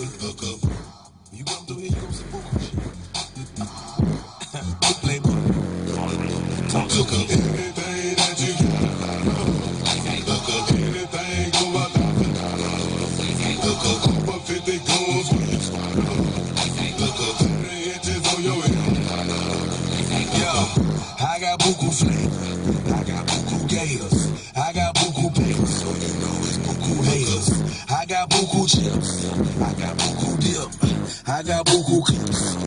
Look up anything that you. Look up anything go out. Look up over 50 goons when you. Look up 30 inches on your head. Yo, I got buku flavor. I got buku gators. I got buku papers. So you know it's buku haters. I got buku chips. I got buku dip. I got buku clips.